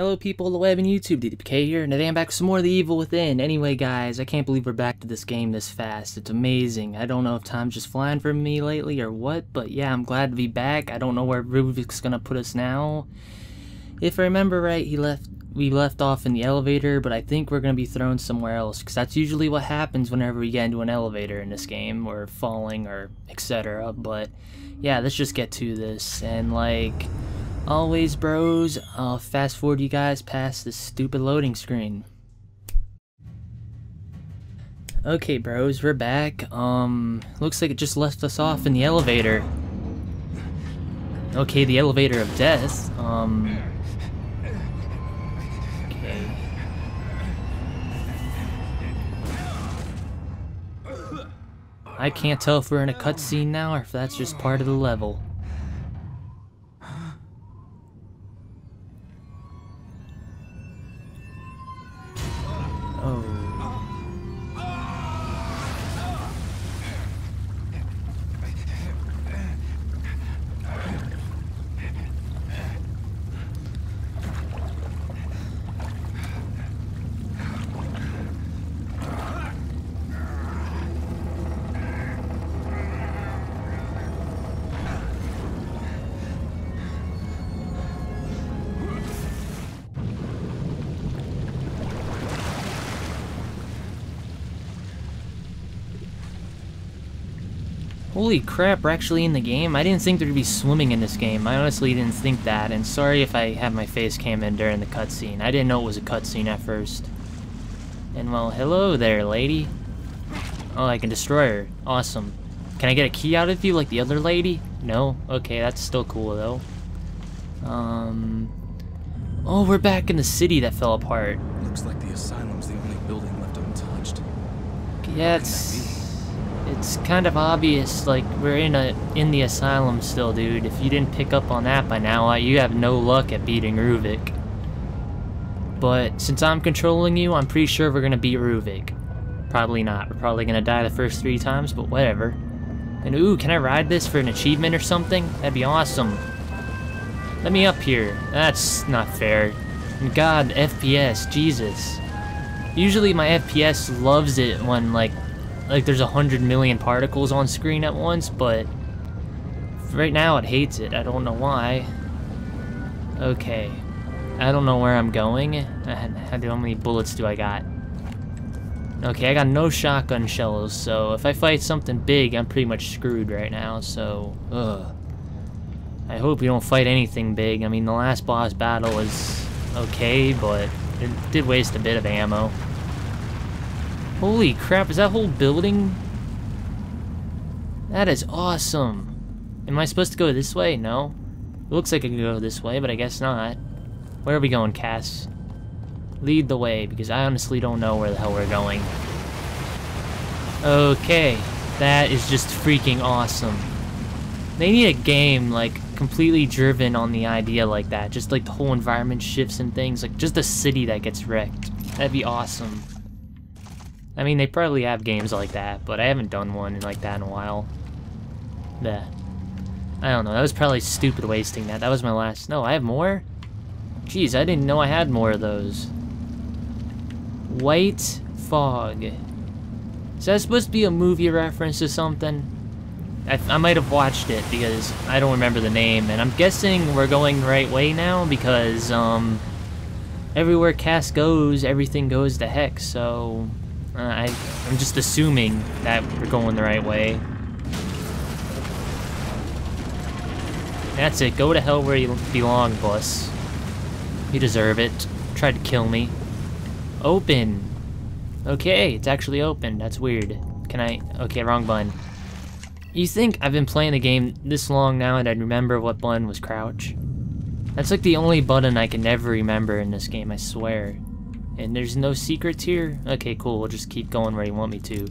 Hello people of the web and YouTube, DTPK here, and today I'm back with some more of The Evil Within. Anyway guys, I can't believe we're back to this game this fast. It's amazing. I don't know if time's just flying for me lately or what, but yeah, I'm glad to be back. I don't know where Ruvik's gonna put us now. If I remember right, he left. we left off in the elevator, but I think we're gonna be thrown somewhere else, because that's usually what happens whenever we get into an elevator in this game, or falling, or etc. But yeah, let's just get to this, and like... Always, bros, I'll fast forward you guys past this stupid loading screen. Okay, bros, we're back. Um, looks like it just left us off in the elevator. Okay, the elevator of death. Um. I can't tell if we're in a cutscene now or if that's just part of the level. Holy crap, we're actually in the game? I didn't think there'd be swimming in this game. I honestly didn't think that, and sorry if I have my face cam in during the cutscene. I didn't know it was a cutscene at first. And well, hello there, lady. Oh, I can destroy her. Awesome. Can I get a key out of you like the other lady? No? Okay, that's still cool, though. Um... Oh, we're back in the city that fell apart. Looks like the asylum's the only building left untouched. Yeah, it's it's kind of obvious, like, we're in a in the asylum still, dude. If you didn't pick up on that by now, you have no luck at beating Ruvik. But since I'm controlling you, I'm pretty sure we're gonna beat Ruvik. Probably not. We're probably gonna die the first three times, but whatever. And ooh, can I ride this for an achievement or something? That'd be awesome. Let me up here. That's not fair. God, FPS, Jesus. Usually my FPS loves it when, like, like there's a hundred million particles on screen at once, but right now it hates it. I don't know why. Okay. I don't know where I'm going. How many bullets do I got? Okay, I got no shotgun shells, so if I fight something big, I'm pretty much screwed right now, so, ugh. I hope you don't fight anything big. I mean, the last boss battle was okay, but it did waste a bit of ammo. Holy crap, is that whole building? That is awesome. Am I supposed to go this way? No. It looks like I can go this way, but I guess not. Where are we going, Cass? Lead the way, because I honestly don't know where the hell we're going. Okay, that is just freaking awesome. They need a game, like, completely driven on the idea like that. Just, like, the whole environment shifts and things. Like, just a city that gets wrecked. That'd be awesome. I mean, they probably have games like that, but I haven't done one like that in a while. Yeah. I don't know, that was probably stupid wasting that. That was my last... No, I have more? Jeez, I didn't know I had more of those. White Fog. Is that supposed to be a movie reference to something? I, I might have watched it because I don't remember the name, and I'm guessing we're going the right way now because, um, everywhere Cass goes, everything goes to heck, so uh, I, I'm just assuming that we're going the right way. That's it. Go to hell where you belong, boss. You deserve it. Tried to kill me. Open. Okay, it's actually open. That's weird. Can I... Okay, wrong button. You think I've been playing the game this long now and I'd remember what button was crouch? That's like the only button I can never remember in this game, I swear. And there's no secrets here? Okay, cool. We'll just keep going where you want me to.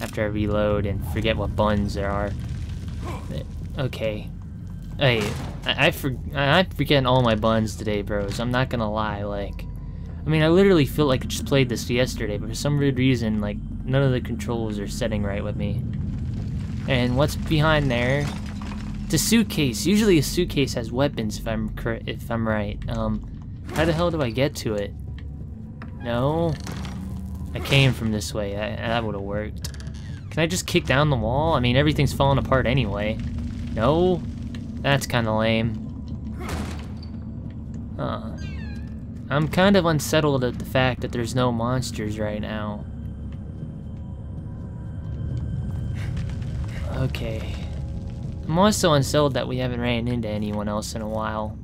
After I reload and forget what buns there are. Okay. Hey, I, I for, I'm forgetting all my buns today, bros. I'm not gonna lie, like... I mean, I literally feel like I just played this yesterday, but for some weird reason, like, none of the controls are setting right with me. And what's behind there? It's a suitcase. Usually a suitcase has weapons, if I'm if I'm right. Um, How the hell do I get to it? No? I came from this way. That, that would have worked. Can I just kick down the wall? I mean, everything's falling apart anyway. No? That's kind of lame. Huh. I'm kind of unsettled at the fact that there's no monsters right now. Okay. I'm also unsettled that we haven't ran into anyone else in a while.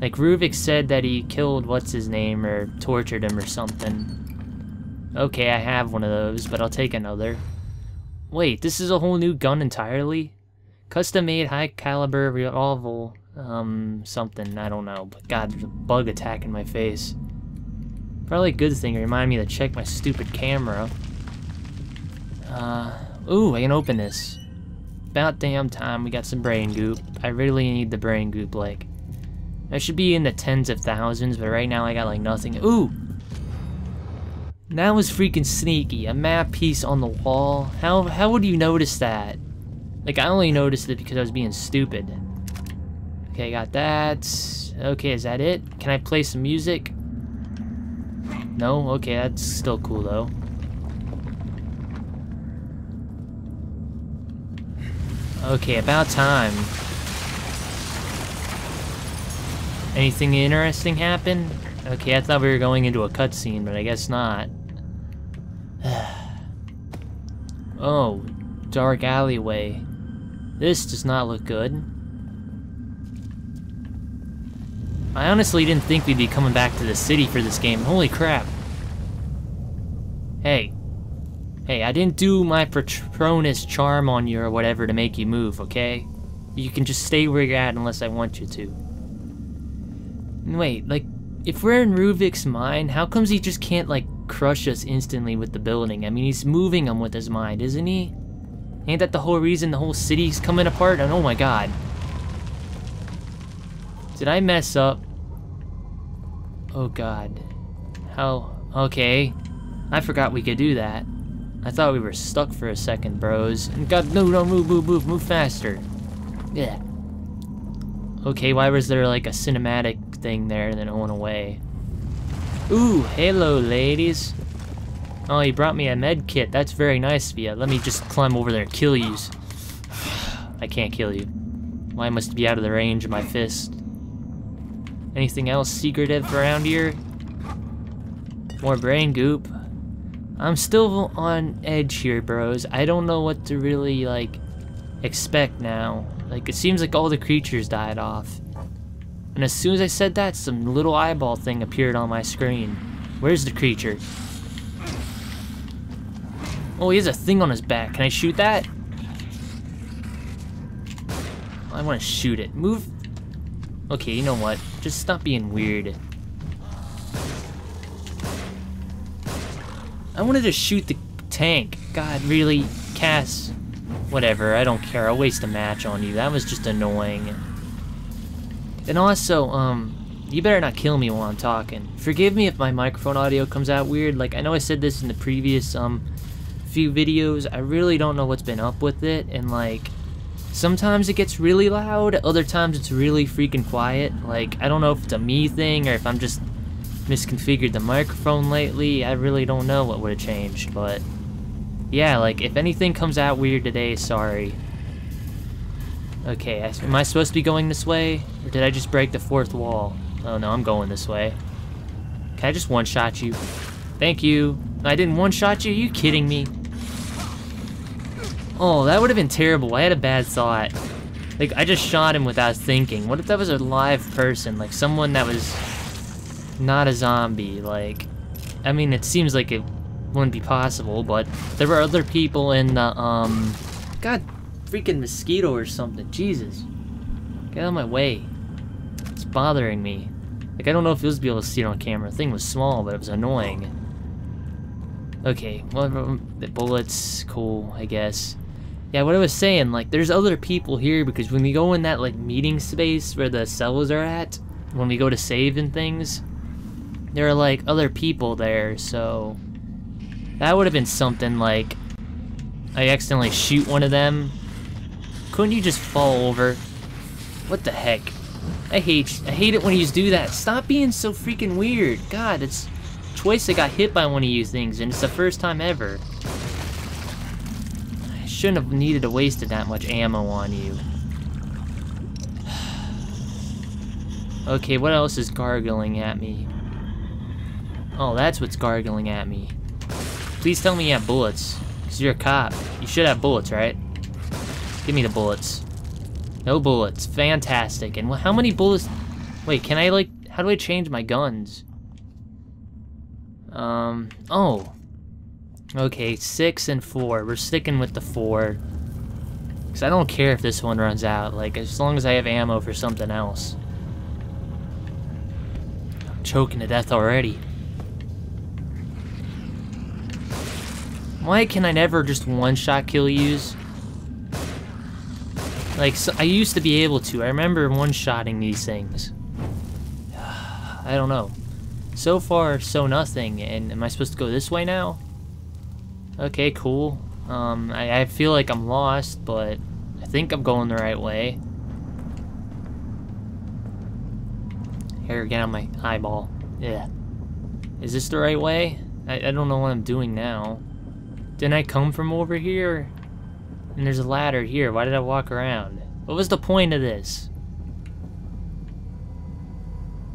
Like, Ruvik said that he killed what's-his-name or tortured him or something. Okay, I have one of those, but I'll take another. Wait, this is a whole new gun entirely? Custom-made high-caliber revolver, um, something, I don't know. But God, there's a bug my face. Probably a good thing, to remind me to check my stupid camera. Uh, ooh, I can open this. About damn time we got some brain goop. I really need the brain goop, like. I should be in the tens of thousands, but right now I got like nothing. Ooh! That was freaking sneaky. A map piece on the wall. How, how would you notice that? Like, I only noticed it because I was being stupid. Okay, got that. Okay, is that it? Can I play some music? No? Okay, that's still cool though. Okay, about time. Anything interesting happen? Okay, I thought we were going into a cutscene, but I guess not. oh, dark alleyway. This does not look good. I honestly didn't think we'd be coming back to the city for this game. Holy crap. Hey. Hey, I didn't do my Patronus charm on you or whatever to make you move, okay? You can just stay where you're at unless I want you to. Wait, like, if we're in Ruvik's mind, how comes he just can't, like, crush us instantly with the building? I mean, he's moving them with his mind, isn't he? Ain't that the whole reason the whole city's coming apart? And oh my god. Did I mess up? Oh god. How? Okay. I forgot we could do that. I thought we were stuck for a second, bros. And god, no, no, move, move, move, move faster. Yeah. Okay, why was there like a cinematic thing there and then it went away? Ooh, hello, ladies. Oh, you brought me a med kit. That's very nice of you. Let me just climb over there and kill you. I can't kill you. I must be out of the range of my fist. Anything else secretive around here? More brain goop. I'm still on edge here, bros. I don't know what to really, like, expect now. Like, it seems like all the creatures died off. And as soon as I said that, some little eyeball thing appeared on my screen. Where's the creature? Oh, he has a thing on his back. Can I shoot that? I want to shoot it. Move. Okay, you know what? Just stop being weird. I wanted to shoot the tank. God, really? Cass. Whatever, I don't care. I'll waste a match on you. That was just annoying. And also, um, you better not kill me while I'm talking. Forgive me if my microphone audio comes out weird. Like, I know I said this in the previous, um, few videos. I really don't know what's been up with it. And, like, sometimes it gets really loud. Other times it's really freaking quiet. Like, I don't know if it's a me thing or if I'm just misconfigured the microphone lately. I really don't know what would have changed, but yeah, like if anything comes out weird today, sorry. Okay, am I supposed to be going this way? Or did I just break the fourth wall? Oh no, I'm going this way. Can I just one-shot you? Thank you. I didn't one-shot you? Are you kidding me? Oh, that would have been terrible. I had a bad thought. Like, I just shot him without thinking. What if that was a live person? Like, someone that was not a zombie? Like, I mean, it seems like it wouldn't be possible, but there were other people in the, um... God, freaking mosquito or something. Jesus. Get out of my way. It's bothering me. Like, I don't know if you'll be able to see it on camera. The thing was small, but it was annoying. Okay, well, the bullets, cool, I guess. Yeah, what I was saying, like, there's other people here because when we go in that, like, meeting space where the cells are at, when we go to save and things, there are, like, other people there, so... That would have been something, like, I accidentally shoot one of them. Couldn't you just fall over? What the heck? I hate I hate it when you do that. Stop being so freaking weird. God, it's twice I got hit by one of you things, and it's the first time ever. I shouldn't have needed to waste that much ammo on you. okay, what else is gargling at me? Oh, that's what's gargling at me. Please tell me you have bullets. Because you're a cop. You should have bullets, right? Give me the bullets. No bullets. Fantastic. And how many bullets... Wait, can I, like... How do I change my guns? Um... Oh. Okay, six and four. We're sticking with the four. Because I don't care if this one runs out. Like, as long as I have ammo for something else. I'm choking to death already. Why can I never just one-shot kill use? Like, so I used to be able to. I remember one-shotting these things. I don't know. So far, so nothing. And am I supposed to go this way now? Okay, cool. Um, I, I feel like I'm lost, but I think I'm going the right way. Here, get on my eyeball. Yeah. Is this the right way? I, I don't know what I'm doing now. Didn't I come from over here? And there's a ladder here. Why did I walk around? What was the point of this?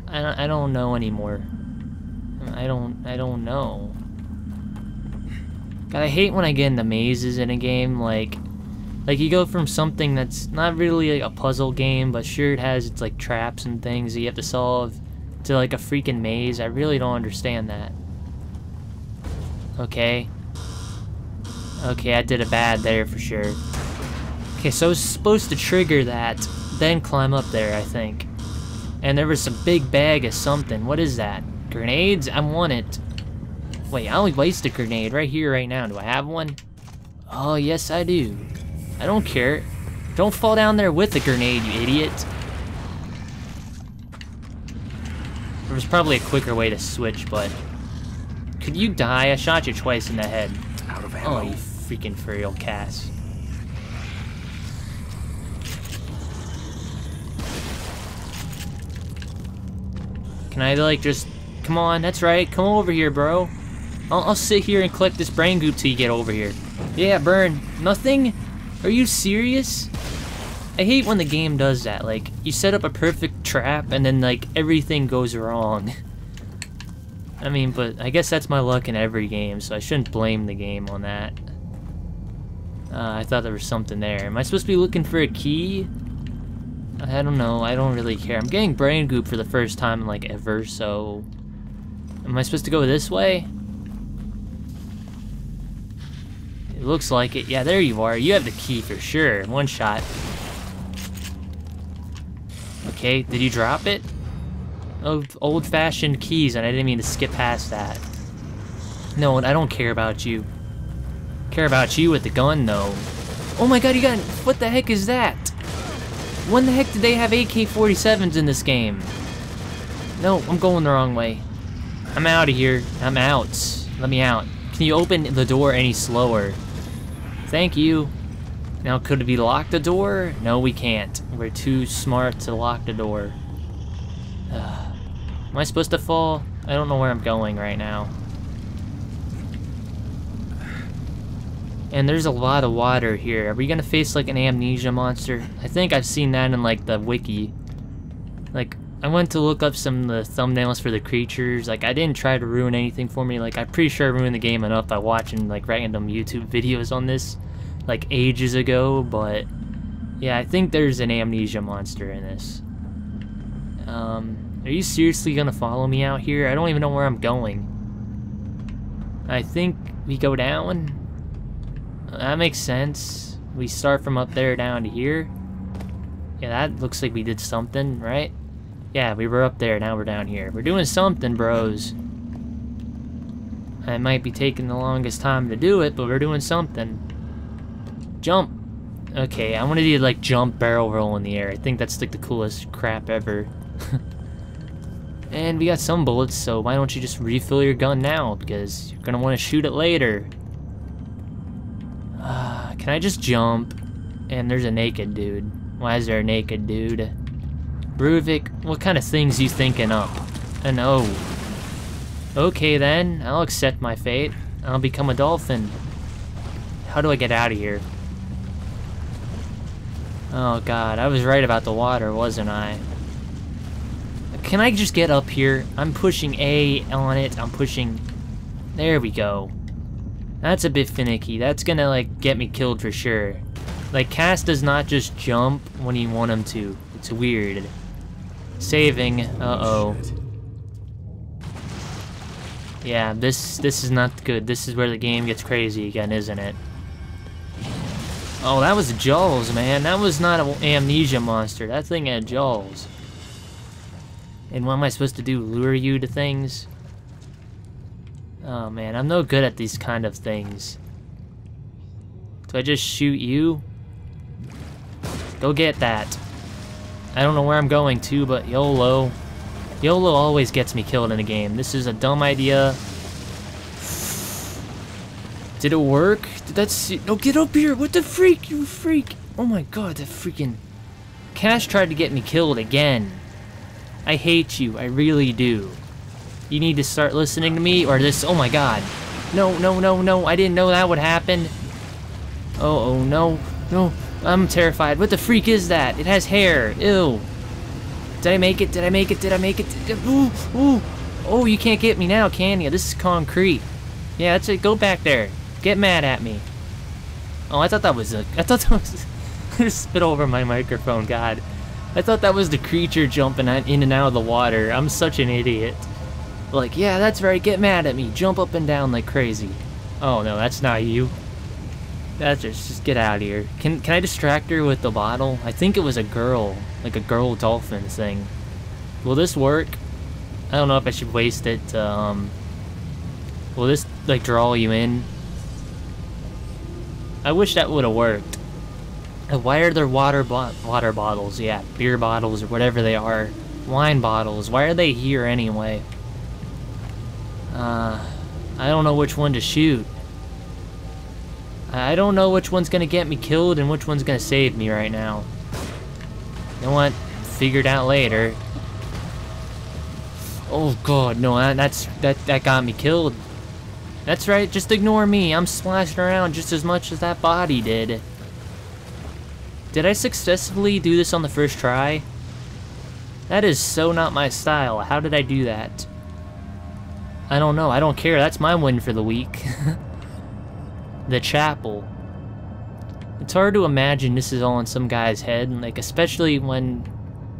I don't, I don't know anymore. I don't I don't know. God, I hate when I get into mazes in a game. Like, like you go from something that's not really like a puzzle game, but sure it has its like traps and things that you have to solve, to like a freaking maze. I really don't understand that. Okay. Okay, I did a bad there for sure. Okay, so I was supposed to trigger that, then climb up there, I think. And there was a big bag of something. What is that? Grenades? I want it. Wait, I only waste a grenade right here, right now. Do I have one? Oh, yes, I do. I don't care. Don't fall down there with the grenade, you idiot. There was probably a quicker way to switch, but... Could you die? I shot you twice in the head. Out of oh, ammo. Oh, freaking furial Cass. Can I, like, just... Come on, that's right. Come over here, bro. I'll, I'll sit here and collect this brain goop till you get over here. Yeah, burn. Nothing? Are you serious? I hate when the game does that. Like, you set up a perfect trap and then, like, everything goes wrong. I mean, but I guess that's my luck in every game, so I shouldn't blame the game on that. Uh, I thought there was something there. Am I supposed to be looking for a key? I don't know. I don't really care. I'm getting brain goop for the first time in like ever, so... Am I supposed to go this way? It looks like it. Yeah, there you are. You have the key for sure. One shot. Okay, did you drop it? Oh, old-fashioned keys, and I didn't mean to skip past that. No, I don't care about you. Care about you with the gun, though. Oh my god, you got... What the heck is that? When the heck did they have AK-47s in this game? No, I'm going the wrong way. I'm out of here. I'm out. Let me out. Can you open the door any slower? Thank you. Now, could we lock the door? No, we can't. We're too smart to lock the door. Uh, am I supposed to fall? I don't know where I'm going right now. And there's a lot of water here. Are we gonna face like an amnesia monster? I think I've seen that in like the wiki. Like, I went to look up some of the thumbnails for the creatures. Like, I didn't try to ruin anything for me. Like, I'm pretty sure I ruined the game enough by watching like random YouTube videos on this, like ages ago. But yeah, I think there's an amnesia monster in this. Um, are you seriously gonna follow me out here? I don't even know where I'm going. I think we go down. That makes sense. We start from up there down to here. Yeah, that looks like we did something, right? Yeah, we were up there, now we're down here. We're doing something, bros. It might be taking the longest time to do it, but we're doing something. Jump. Okay, I want to do like jump barrel roll in the air. I think that's like the coolest crap ever. and we got some bullets, so why don't you just refill your gun now? Because you're going to want to shoot it later. Can I just jump? And there's a naked dude. Why is there a naked dude? Ruvik, what kind of things you thinking up? An O. Okay then, I'll accept my fate. I'll become a dolphin. How do I get out of here? Oh god, I was right about the water, wasn't I? Can I just get up here? I'm pushing A on it, I'm pushing... There we go. That's a bit finicky. That's gonna, like, get me killed for sure. Like, Cass does not just jump when you want him to. It's weird. Saving. Uh-oh. Yeah, this this is not good. This is where the game gets crazy again, isn't it? Oh, that was Jaws, man. That was not an amnesia monster. That thing had Jaws. And what am I supposed to do? Lure you to things? Oh, man. I'm no good at these kind of things. Do I just shoot you? Go get that. I don't know where I'm going to, but YOLO. YOLO always gets me killed in a game. This is a dumb idea. Did it work? Did that see- No, get up here! What the freak, you freak! Oh my god, that freaking... Cass tried to get me killed again. I hate you, I really do. You need to start listening to me, or this- Oh my god. No, no, no, no, I didn't know that would happen. Oh, oh, no, no. I'm terrified. What the freak is that? It has hair. Ew. Did I make it? Did I make it? Did I make it? Ooh, ooh. Oh, you can't get me now, can you? This is concrete. Yeah, that's it. Go back there. Get mad at me. Oh, I thought that was a... I thought that was... I spit over my microphone, God. I thought that was the creature jumping in and out of the water. I'm such an idiot. Like, yeah, that's right. Get mad at me. Jump up and down like crazy. Oh, no, that's not you. That's just, just get out of here. Can, can I distract her with the bottle? I think it was a girl. Like a girl dolphin thing. Will this work? I don't know if I should waste it to, um... Will this, like, draw you in? I wish that would have worked. Why are there water bo water bottles? Yeah, beer bottles or whatever they are. Wine bottles. Why are they here anyway? Uh, I don't know which one to shoot. I don't know which one's gonna get me killed and which one's gonna save me right now. You know what? Figured out later. Oh god, no, that, that's that that got me killed. That's right, just ignore me. I'm splashing around just as much as that body did. Did I successfully do this on the first try? That is so not my style. How did I do that? I don't know. I don't care. That's my win for the week. the chapel. It's hard to imagine this is all in some guy's head, like especially when,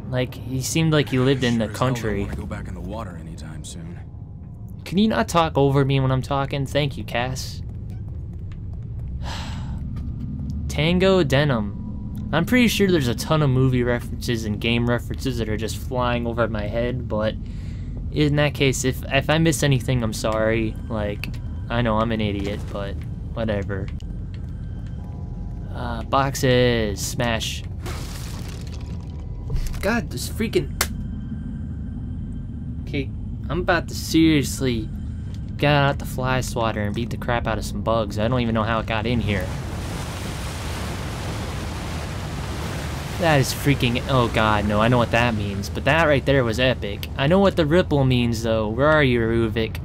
like, he seemed like he lived in the Sure country. go back in the water anytime soon. Can you not talk over me when I'm talking? Thank you, Cass. Tango Denim. I'm pretty sure there's a ton of movie references and game references that are just flying over my head, but in that case, if if I miss anything, I'm sorry. Like, I know I'm an idiot, but whatever. Uh, boxes, smash. God, this freaking. Okay, I'm about to seriously get out the fly swatter and beat the crap out of some bugs. I don't even know how it got in here. That is freaking. Oh god, no, I know what that means. But that right there was epic. I know what the ripple means, though. Where are you, Ruvik?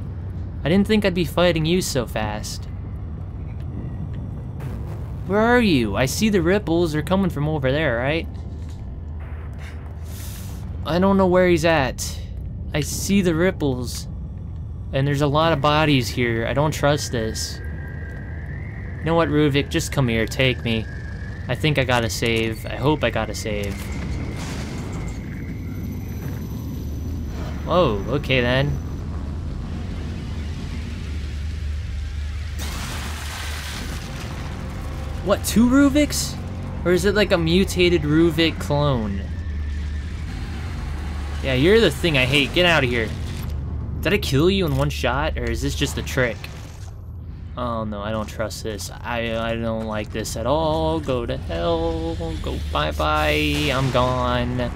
I didn't think I'd be fighting you so fast. Where are you? I see the ripples. They're coming from over there, right? I don't know where he's at. I see the ripples. And there's a lot of bodies here. I don't trust this. You know what, Ruvik? Just come here. Take me. I think I gotta save. I hope I gotta save. Whoa, okay then. What, two Ruviks? Or is it like a mutated Ruvik clone? Yeah, you're the thing I hate. Get out of here. Did I kill you in one shot, or is this just a trick? Oh no, I don't trust this. I I don't like this at all. Go to hell. Go bye bye. I'm gone.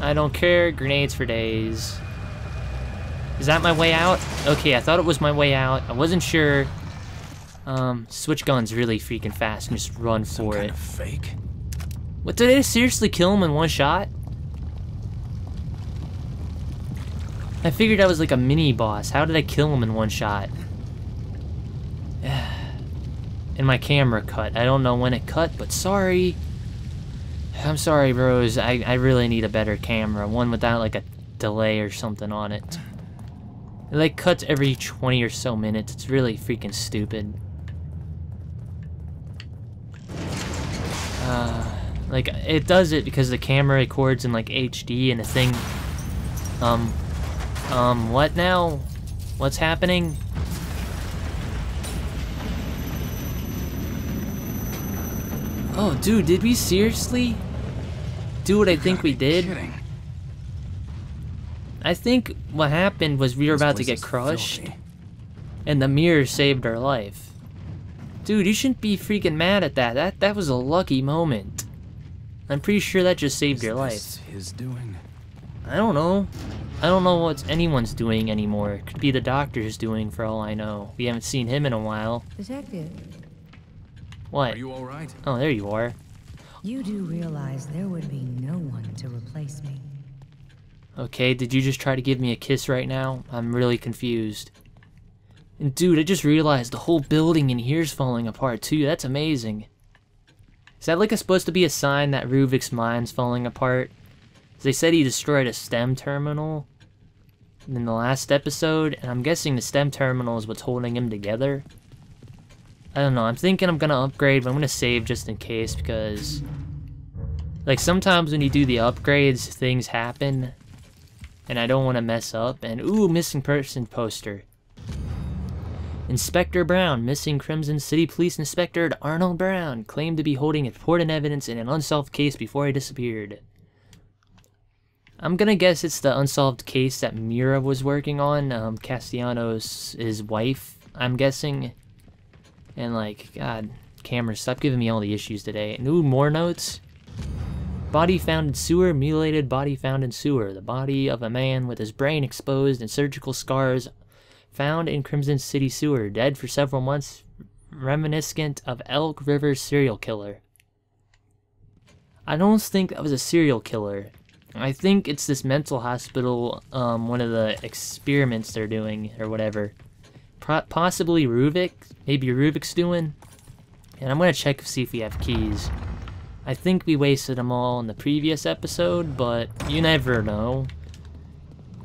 I don't care. Grenades for days. Is that my way out? Okay, I thought it was my way out. I wasn't sure. Um, switch guns really freaking fast and just run Some for kind it. of fake? What did I seriously kill him in one shot? I figured I was like a mini boss. How did I kill him in one shot? And my camera cut. I don't know when it cut, but sorry. I'm sorry, bros. I, I really need a better camera. One without like a delay or something on it. It like cuts every 20 or so minutes. It's really freaking stupid. Uh, like, it does it because the camera records in like HD and the thing... Um, um, what now? What's happening? Oh, dude, did we seriously do what I think we did? Kidding. I think what happened was we were This about to get crushed, filthy. and the mirror saved our life. Dude, you shouldn't be freaking mad at that. That that was a lucky moment. I'm pretty sure that just saved Is your life. this His doing. I don't know. I don't know what anyone's doing anymore. It could be the doctor's doing for all I know. We haven't seen him in a while. Detective, What? Are you all right? Oh, there you are. you do realize there would be no one to replace me. Okay, did you just try to give me a kiss right now? I'm really confused. And dude, I just realized the whole building in here's falling apart too. That's amazing. Is that like a, supposed to be a sign that Ruvik's mine's falling apart? 'Cause They said he destroyed a STEM terminal in the last episode, and I'm guessing the STEM terminal is what's holding him together. I don't know, I'm thinking I'm gonna upgrade, but I'm gonna save just in case because like sometimes when you do the upgrades, things happen and I don't want to mess up. And ooh, missing person poster. Inspector Brown, missing Crimson City Police Inspector Arnold Brown, claimed to be holding important evidence in an unsolved case before he disappeared. I'm gonna guess it's the unsolved case that Myra was working on, um, Castellanos' his wife, I'm guessing. And like, God, camera, stop giving me all the issues today. And ooh, more notes. Body found in sewer, mutilated body found in sewer. The body of a man with his brain exposed and surgical scars found in Crimson City sewer, dead for several months, reminiscent of Elk River serial killer. I don't think that was a serial killer. I think it's this mental hospital, um, one of the experiments they're doing, or whatever. Possibly Ruvik? Maybe Ruvik's doing? And I'm gonna check to see if we have keys. I think we wasted them all in the previous episode, but you never know.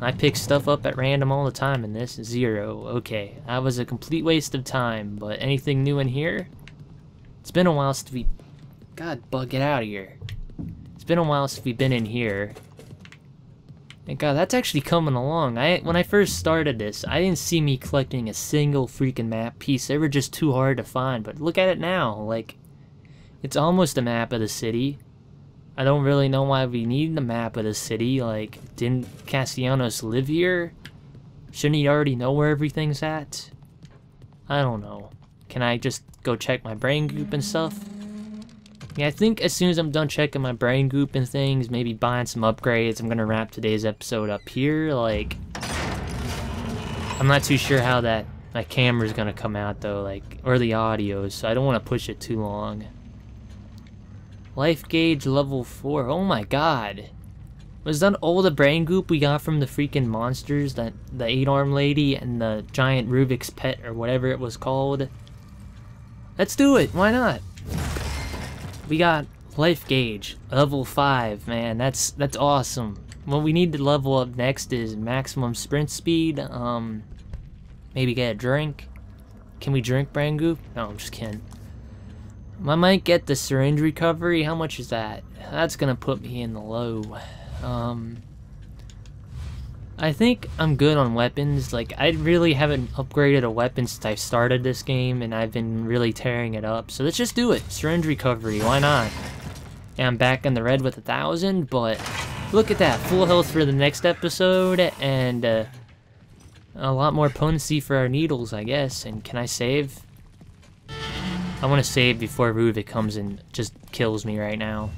I pick stuff up at random all the time in this. Zero. Okay, that was a complete waste of time, but anything new in here? It's been a while since we... God, bug, get out of here. It's been a while since we've been in here. God, that's actually coming along. I When I first started this, I didn't see me collecting a single freaking map piece. They were just too hard to find, but look at it now. Like, it's almost a map of the city. I don't really know why we need the map of the city. Like, didn't Castellanos live here? Shouldn't he already know where everything's at? I don't know. Can I just go check my brain goop and stuff? Yeah, I think as soon as I'm done checking my brain goop and things, maybe buying some upgrades, I'm gonna wrap today's episode up here. Like, I'm not too sure how that my camera's gonna come out though, like, or the audio, so I don't want to push it too long. Life gauge level 4. Oh my god. Was that all the brain goop we got from the freaking monsters? That the eight arm lady and the giant Ruvik's pet or whatever it was called? Let's do it. Why not? We got life gauge level 5, man. That's that's awesome. What we need to level up next is maximum sprint speed. Um maybe get a drink. Can we drink goop? No, I'm just kidding. I might get the syringe recovery. How much is that? That's gonna put me in the low. Um, I think I'm good on weapons. Like, I really haven't upgraded a weapon since I started this game, and I've been really tearing it up. So let's just do it. Syringe recovery, why not? Yeah, I'm back in the red with a thousand, but look at that. Full health for the next episode, and uh, a lot more potency for our needles, I guess. And can I save? I want to save before Ruvik comes and just kills me right now.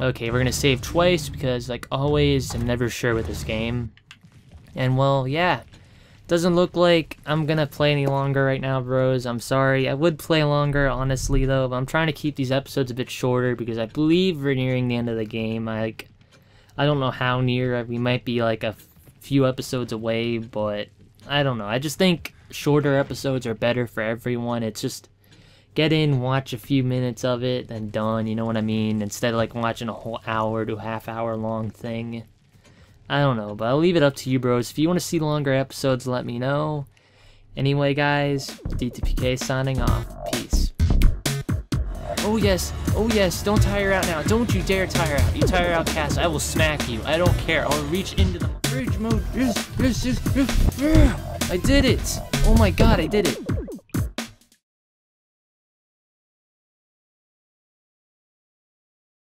Okay, we're gonna save twice because, like always, I'm never sure with this game. And well, yeah. Doesn't look like I'm gonna play any longer right now, bros. I'm sorry. I would play longer, honestly, though. But I'm trying to keep these episodes a bit shorter because I believe we're nearing the end of the game. I, like, I don't know how near. We might be like a few episodes away, but I don't know. I just think shorter episodes are better for everyone. It's just get in, watch a few minutes of it, then done. You know what I mean? Instead of like watching a whole hour to half hour long thing. I don't know, but I'll leave it up to you, bros. If you want to see longer episodes, let me know. Anyway, guys, DTPK signing off. Peace. Oh yes, oh yes, don't tire out now. Don't you dare tire out. You tire out, Cass, I will smack you. I don't care. I'll reach into the rage mode. Yes, yes, yes, yes. I did it. Oh my god, I did it.